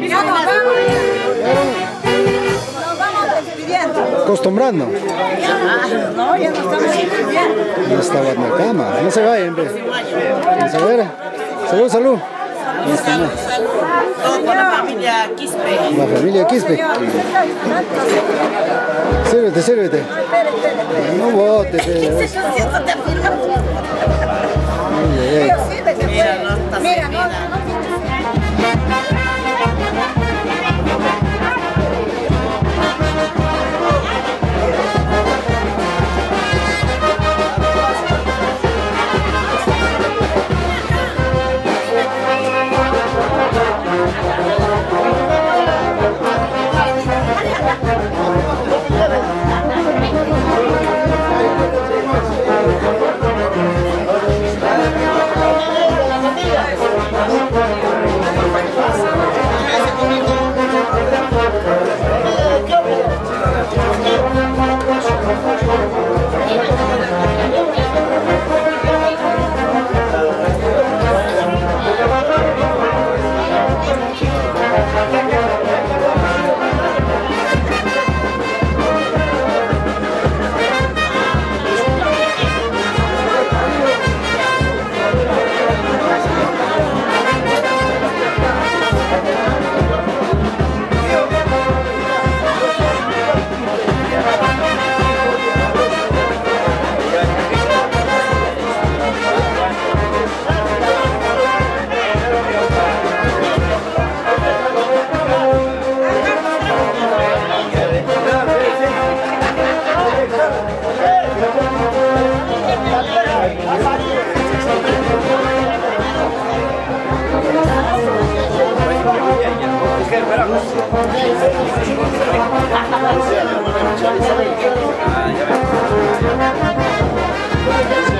Ya nos vamos. Nos vamos despidiendo. Acostumbrando. No, ya nos estamos despidiendo. Ya estaba en la cama. No se vayan, hombre. Vamos a ver. Salud, salud. ¿no? Todo con la familia Quispe. La familia Quispe. Sírvete, sírvete. No Mira, no está Mira, no, servida. no Gracias.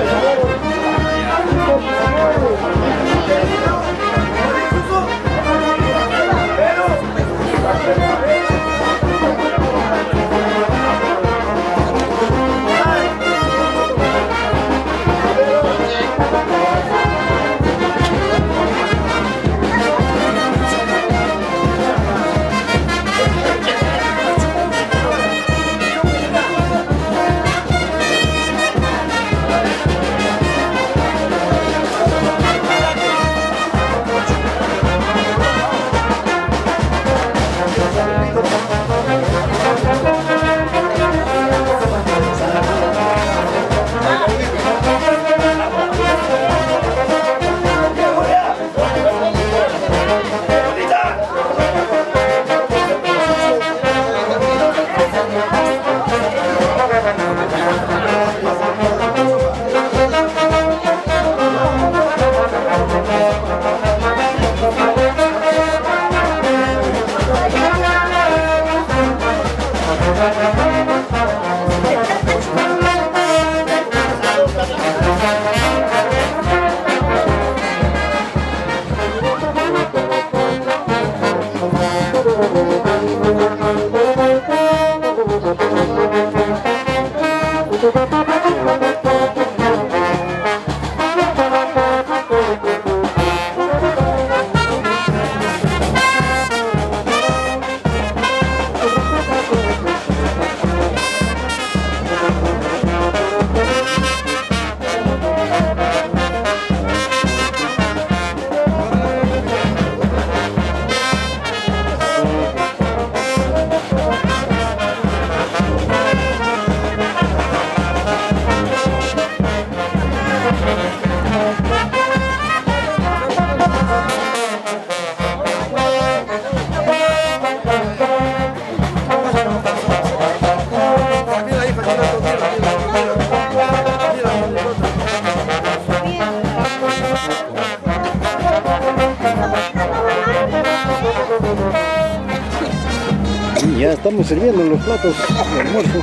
Ya estamos sirviendo los platos de almuerzo.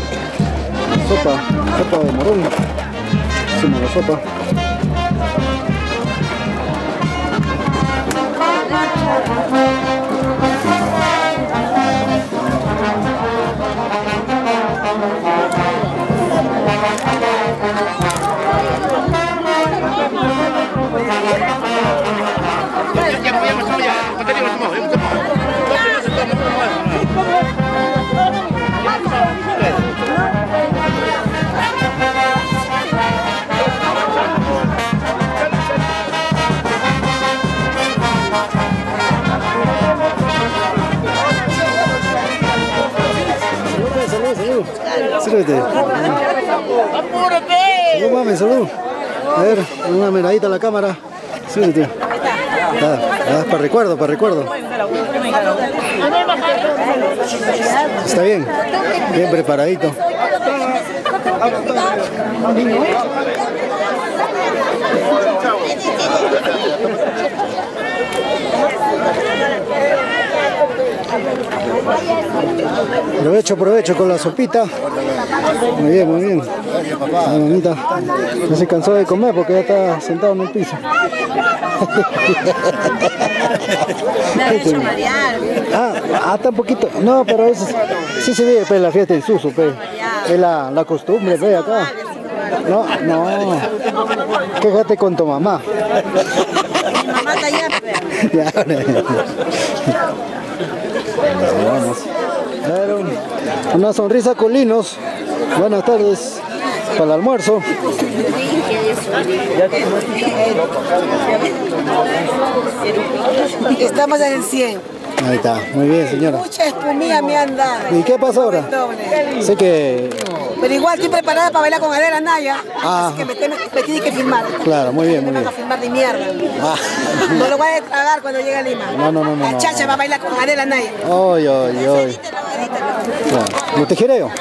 Sopa, sopa de morón. Hacemos la sopa. Sírvete. ¡Apúrate! Salud, mami, salud. A ver, una miradita a la cámara. Sírvete. Ah, ah, para recuerdo, para recuerdo. Está bien, bien preparadito. Provecho, provecho con la sopita. Muy bien, muy bien. La mamita no se cansó de comer porque ya está sentado en el piso. Ah, hasta un poquito. No, pero eso sí se vive pues, la fiesta del suso, pues. Es la, la costumbre, pues, acá. No, no. Quéjate con tu mamá. Mi mamá está allá. Ya, Vamos. A ver, un- una sonrisa con linos. Buenas tardes para el almuerzo. Estamos en el 100. Ahí está, muy bien señora. Mucha espumilla me han dado. ¿Y qué pasa ahora? Sé que, Pero igual estoy preparada para bailar con Adela Naya. Ah. Así que me, me, me tiene que filmar. claro, muy bien, Me muy van a filmar de mierda. Ah. No lo voy a tragar cuando llegue a Lima. No, no, no, no, La no. chacha va a bailar con Adela Naya. Ay, ay, ay. Claro. ¿Lo tejereo?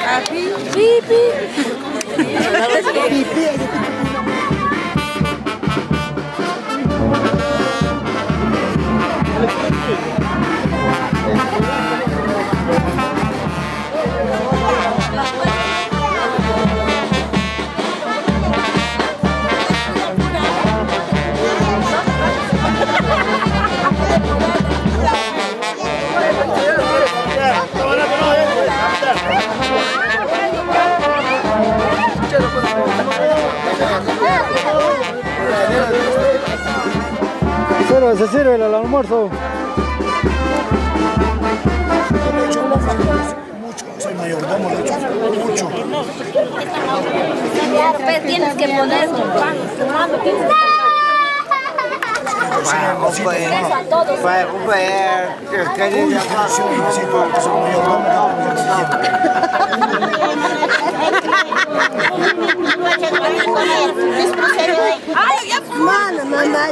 Sirve, se sirve el almuerzo. Soy mayordomo, de hecho, mucho. Pues tienes que poner tu pan. Todos. Soy mayordomo, Mano, mamá.